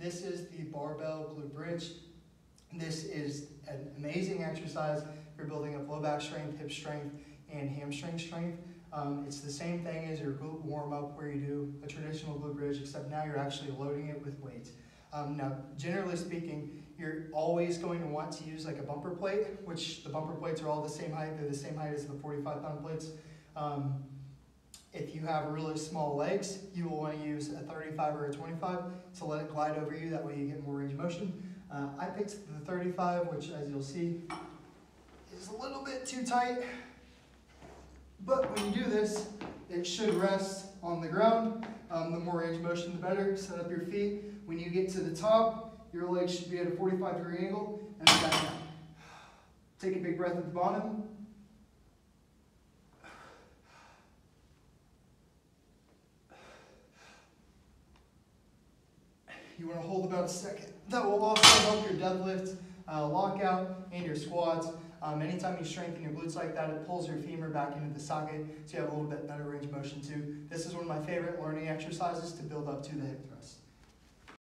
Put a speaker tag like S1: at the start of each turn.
S1: This is the barbell glute bridge. This is an amazing exercise for building up low back strength, hip strength, and hamstring strength. Um, it's the same thing as your glute warm up where you do a traditional glute bridge, except now you're actually loading it with weights. Um, now, generally speaking, you're always going to want to use like a bumper plate, which the bumper plates are all the same height. They're the same height as the 45 pound plates. Um, if you have really small legs, you will want to use a 35 or a 25 to let it glide over you. That way you get more range of motion. Uh, I picked the 35, which as you'll see, is a little bit too tight. But when you do this, it should rest on the ground. Um, the more range of motion, the better. Set up your feet. When you get to the top, your legs should be at a 45 degree angle and back down. Take a big breath at the bottom. You want to hold about a second. That will also help your deadlift, uh, lockout, and your squats. Um, anytime you strengthen your glutes like that, it pulls your femur back into the socket, so you have a little bit better range of motion too. This is one of my favorite learning exercises to build up to the hip thrust.